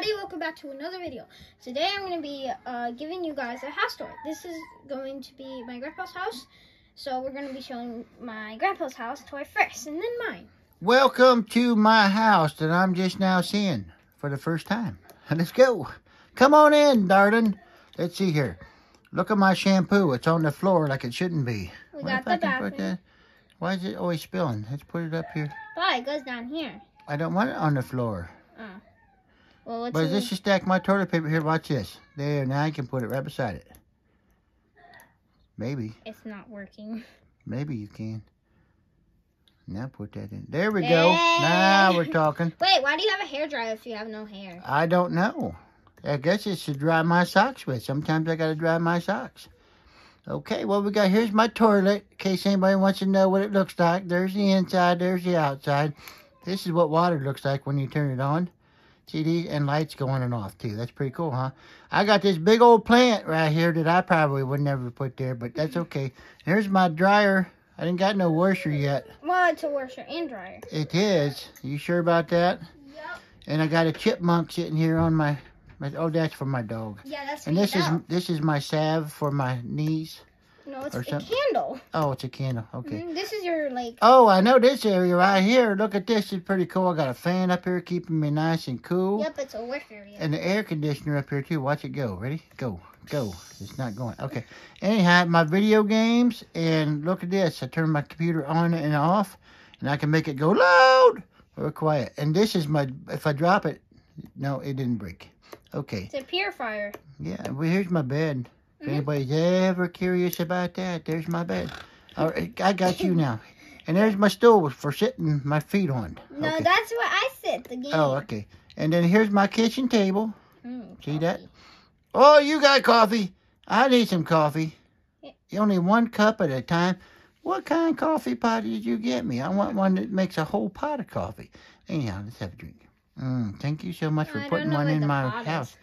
everybody, welcome back to another video. Today I'm going to be uh, giving you guys a house tour. This is going to be my grandpa's house. So we're going to be showing my grandpa's house tour first and then mine. Welcome to my house that I'm just now seeing for the first time. Let's go. Come on in, darling. Let's see here. Look at my shampoo. It's on the floor like it shouldn't be. We What got the bathroom. that? Why is it always spilling? Let's put it up here. But it goes down here. I don't want it on the floor. Well, let's But see. this to stack my toilet paper here. Watch this. There, now I can put it right beside it. Maybe. It's not working. Maybe you can. Now put that in. There we go. Now we're talking. Wait, why do you have a hair dryer if you have no hair? I don't know. I guess it's to dry my socks with. Sometimes I gotta dry my socks. Okay, well we got here's my toilet. In case anybody wants to know what it looks like. There's the inside, there's the outside. This is what water looks like when you turn it on. See these and lights going and off too. That's pretty cool, huh? I got this big old plant right here that I probably would never put there, but that's okay. Here's my dryer. I didn't got no washer yet. Well, it's a washer and dryer. It is. You sure about that? Yep. And I got a chipmunk sitting here on my, my oh that's for my dog. Yeah, that's And this is dog. this is my salve for my knees. No, it's or a something. candle. Oh, it's a candle. Okay. Mhm, This is your, like, Oh, I know this area right here. Look at this. It's pretty cool. I got a fan up here keeping me nice and cool. yep, it's a work area. And the air conditioner up here too. Watch it go. Ready? Go. Go. It's not going. Okay. Anyhow, my video games and look at this. I turn my computer on and off and I can make it go loud or quiet. And this is my if I drop it, no, it didn't break. Okay. It's a purifier. Yeah, well, here's my bed. If Mhm. anybody's ever curious about that, there's my bed. Right, I got you now. And there's my stool for sitting my feet on. No, Okay. that's where I sit. The game. Oh, okay. And then here's my kitchen table. Mm, See that? Oh, you got coffee. I need some coffee. Yeah. Only one cup at a time. What kind of coffee pot did you get me? I want one that makes a whole pot of coffee. Anyhow, let's have a drink. Mm, thank you so much for putting one in my house. is.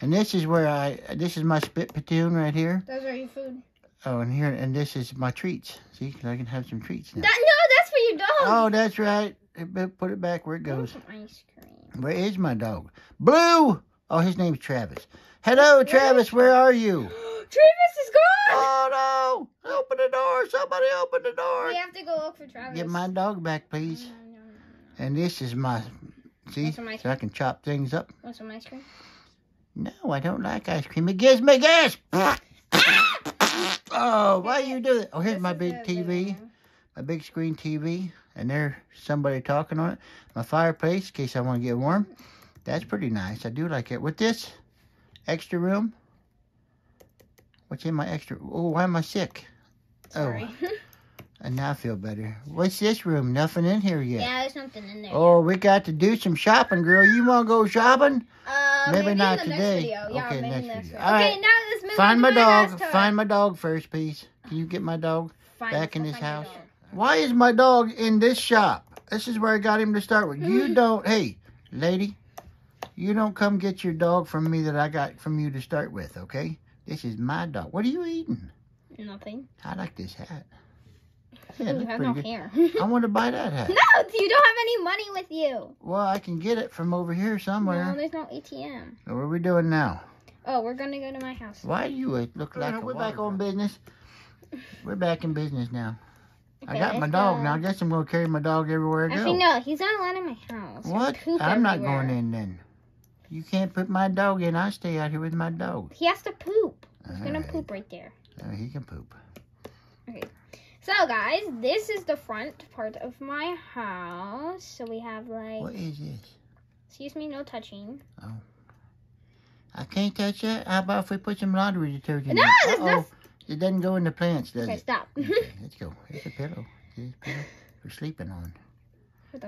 And this is where I, this is my spit platoon right here. Those are your food. Oh, and here, and this is my treats. See, 'cause I can have some treats now. That, no, that's for your dog. Oh, that's right. Put it back where it goes. some ice cream. Where is my dog? Blue! Oh, his name's Travis. Hello, Travis, where are you? Travis is gone. Oh, no! Open the door! Somebody open the door! We have to go look for Travis. Get my dog back, please. Oh, no, no, no. And this is my... See? Want some ice So I can chop things up. Want some ice cream? No, I don't like ice cream. It gives me gas! oh, why you do that? Oh, here's my big TV. my big screen TV, and there's somebody talking on it. My fireplace, in case I want to get warm. That's pretty nice. I do like it. With this extra room, what's in my extra? Oh, why am I sick? Sorry. Oh, and now I feel better. What's this room? Nothing in here yet. yeah, there's something in there. Oh, we got to do some shopping, girl. You want to go shopping? uh, maybe maybe, not today. Yeah, Okay, maybe next next video. All okay, now let's move Find my to dog. Find my dog first, please. Can you get my dog? Find- back in his house. Why is my dog in this shop? This is where I got him to start with. You don't, hey, lady, you don't come get your dog from me that I got from you to start with, okay? This is my dog. What are you eating? Nothing. I like this hat. Yeah, you have no good. hair. I want to buy that hat. no, you don't have any money with you. Well, I can get it from over here somewhere. No, somewhere. there's no ATM. What are we doing now? Oh, we're gonna go to my house. Why do you look like We're back on business. We're back in business now. I got my dog go. now. I guess I'm going to carry my dog everywhere I go. Actually, no, he's not allowed in my house. What? I'm not going in then. You can't put my dog in. I stay out here with my dog. He has to poop. He's gonna Alright. poop right there. Uh, he can poop. So, guys, this is the front part of my house. So we have like, What is this? excuse me, no touching. Oh. I can't touch that. How about if we put some laundry detergent No, in? no- Uh-oh. It doesn't go in the plants, does Okay, it? Okay, stop. Okay, let's go. Here's a pillow. Here's a pillow for sleeping on.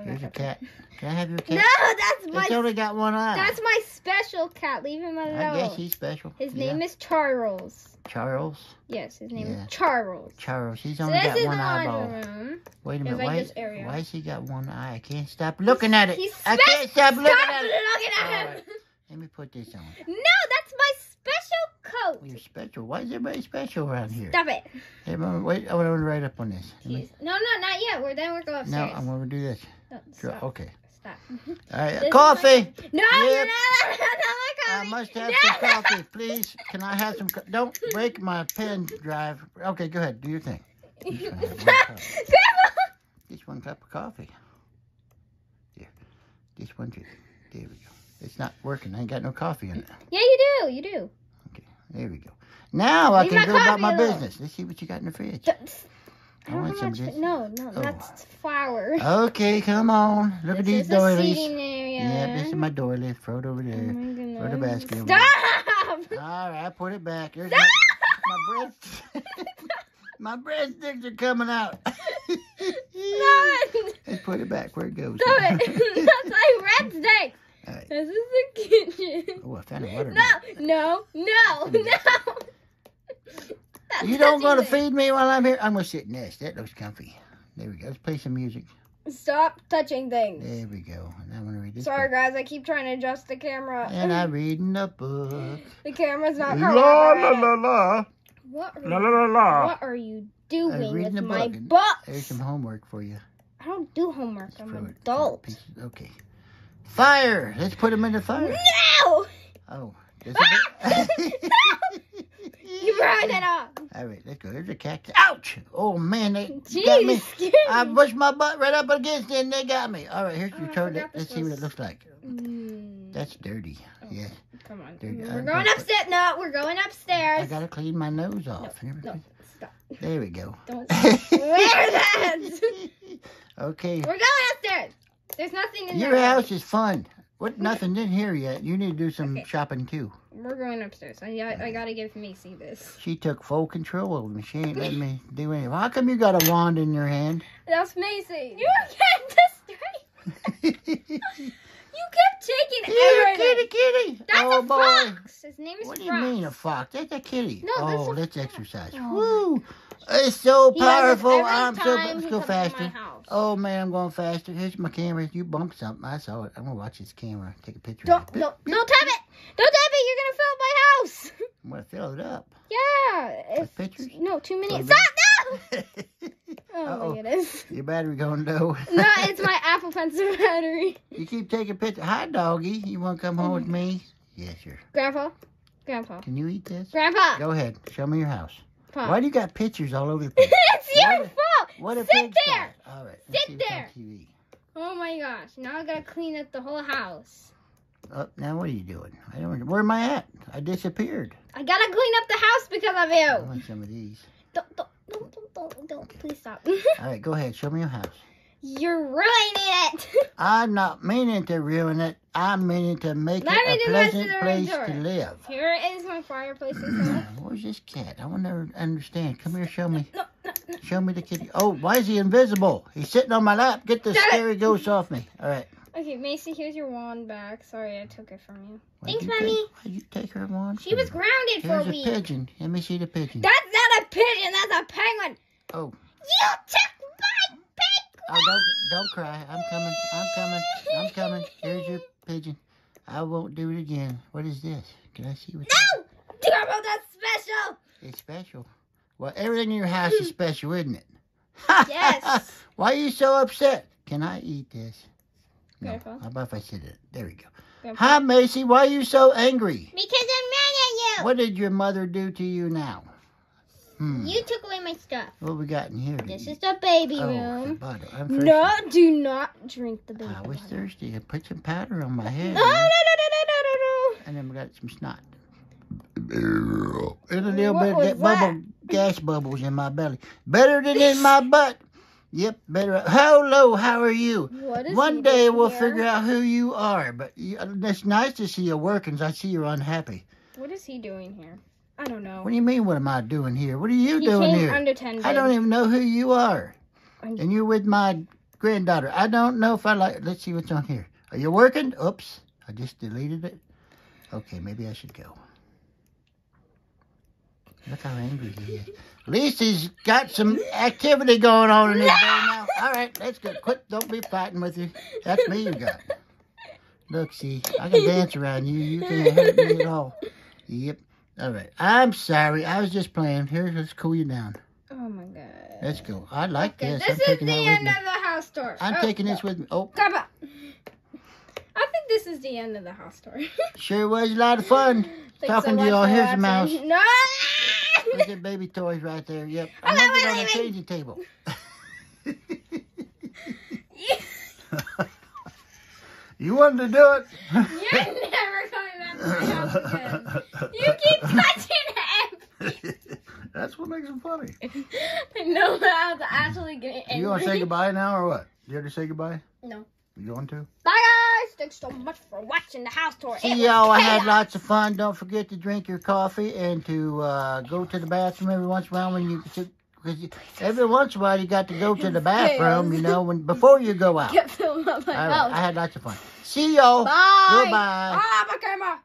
Here's your cat. Can I have your cat? No, that's It's my only got one eye. that's my special cat. Leave him alone. I guess he's special. His Yeah. name is Charles. Charles. Yes, his name Yeah. is Charles. Charles. He's only this got is one eyeball. room. Wait a minute. why, area. why has he got one eye? I can't stop looking at it. He's I can't stop looking Stop at it. looking at him. Alright. Let me put this on. No, that's coat. You're special. Why is everybody special around here? Stop it. Everyone, wait, I want to write up on this. Me- No, no, not yet. We're then we're going upstairs. no. I'm going to do this. No, stop. Okay. Stop. All right. This is Coffee. No, Yep. you're not I must have some coffee, please. Can I have some? Co- Don't break my pen drive. Okay, go ahead. Do your thing. Just one cup. Grandpa! Just one cup of coffee. There. Just one drink. There we go. It's not working. I ain't got no coffee in it. Yeah, you do. You do. There we go. Now I can go about my alone. business. Let's see what you got in the fridge. That's- I I want some much- of this. No, no, Oh. that's flour. Okay, come on. Look at This these is the doilies. Yeah, this is my doily. Throw it over Oh there. my. Throw the basket over Stop! All right, put it back. There's Stop! my, my breast. my breadsticks are coming out. Stop! Let's put it back where it goes. Stop it! That's like. All right. This is the. Oh, I found a. No, no, no, no. You don't touching gonna feed me while I'm here? I'm gonna sit in this. That looks comfy. There we go. Let's play some music. Stop touching things. There we go. And I'm gonna read this. Sorry, book. guys. I keep trying to adjust the camera. And I'm reading a book. the camera's not La la la la. What are, La la la la. what are you doing with my book. books? There's some homework for you. I don't do homework. Let's I'm an adult. pieces- Okay. Fire. Let's put them in the fire. No! Oh. It. You brought it up. All right, let's go. There's a cactus. Ouch! Oh man, they got me. Jeez, scared I pushed my butt right up against it and they got me. All right, here's Oh, your I toilet. Let's see what it looks like. Mm, That's dirty. Oh. Yeah, come on. Go. We're I'm going upstairs. No, we're going upstairs. I gotta clean my nose off. and No, stop. There we go. Don't wear that. okay, We're going upstairs. There's nothing in your there. house is fun. What? Nothing in here yet. You need to do some Okay. shopping too. We're going upstairs. I, I, I gotta give Macy this. She took full control of me. She ain't letting me do anything. How come you got a wand in your hand? That's Macy. You kept this straight. You kept taking Here, everything. kitty, kitty. That's oh a boy. fox. His name is What do you Frost. mean a fox? That's a kitty. No, that's oh, fox. exercise. Oh. Woo! It's so He powerful. I'm so let's go comes to my faster. Oh man, I'm going faster. Here's my camera. You bumped something. I saw it. I'm gonna watch this camera. Take a picture. Don't, of it. don't, don't tap it! Don't tap it! You're gonna fill up my house! I'm gonna fill it up. Yeah. If, pictures? no, too many. Stop! No! Oh my goodness. Your battery going low. No, it's my Apple Pencil battery. You keep taking pictures. Hi, doggy. You wanna come home with mm. me? Yes, sir. Grandpa. Grandpa. Can you eat this? Grandpa. Go ahead. Show me your house. Why do you got pictures all over the place? it's your fault. What a Sit there. All right. Sit see what's on there. TV. Oh my gosh. Now I gotta clean up the whole house. Oh, now what are you doing? I don't. Where am I at? I disappeared. I gotta clean up the house because of you. I want some of these. Don't, don't, don't, don't, don't, don't. Please stop. All right, go ahead. Show me your house. You're ruining it. I'm not meaning to ruin it. I'm meaning to make Let it a pleasant place to live. Here is my fireplace. Where's this cat? I will never understand. Come here, show me. No. Show me the kitty. Oh, why is he invisible? He's sitting on my lap. Get it. scary ghost off me. All right. Okay, Macy, here's your wand back. Sorry I took it from you. Why'd Thanks, you Mommy. Take, why'd you take her wand? She was grounded me? for a week. Here's a pigeon. Let me see the pigeon. That's not a pigeon, that's a penguin. Oh. You took my penguin. Oh, don't don't cry. I'm coming. I'm coming. I'm coming. Here's your pigeon. I won't do it again. What is this? Can I see what? No! Turbo, that's special. It's special. Well, everything in your house is special, isn't it? Yes. Why are you so upset? Can I eat this? No. Grandpa. How about if I sit it? There we go. Grandpa. Hi, Macy. Why are you so angry? Because I'm mad at you. What did your mother do to you now? Hmm. You took away my stuff. What we got in here? This is the baby oh, the room. bottle. I'm thirsty. No, do not drink the baby I was thirsty. I put some powder on my head. No, no, no, no, no, no, no, and then we got some snot. And a little What bit of was ga- bubble, gas bubbles in my belly. Better than in my butt. Yep, better. Hello, how are you? What is One day we'll here? figure out who you are. But you, uh, it's nice to see you working. 'cause I see you're unhappy. What is he doing here? I don't know. What do you mean? What am I doing here? What are you he doing came here? unattended. I don't even know who you are. Und- And you're with my granddaughter. I don't know if I like. Let's see what's on here. Are you working? Oops, I just deleted it. Okay, maybe I should go. Look how angry he is. At least he's got some activity going on in his day now. All right, let's go. Quit. Don't be fighting with you. That's me you got. Look, see, I can dance around you. You can't hurt me at all. Yep. All right. I'm sorry. I was just playing. Here, let's cool you down. Oh my god. Let's go. I like Okay, this. this I'm is taking the that end of the house tour. I'm Oh, taking this with me. Oh, Come on. I think think this is the end of the house tour. Sure was a lot of fun. Thanks Talking so to y'all. for Here's a mouse. No! Look at baby toys right there. Yep. I left wait, it on the changing table. you wanted to do it. You're never coming back to my house again. You keep touching him. That's what makes them funny. no, I to actually get angry. You want to say goodbye now or what? You have to say goodbye? No. You going to? Bye. Thanks so much for watching the house tour. See y'all. I had lots of fun. Don't forget to drink your coffee and to uh, go to the bathroom every once in a while when you. Because every once in a while you got to go to the bathroom, you know, when before you go out. Get filmed up my All right. I had lots of fun. See y'all. Bye. Goodbye. Ah, my camera.